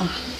Invece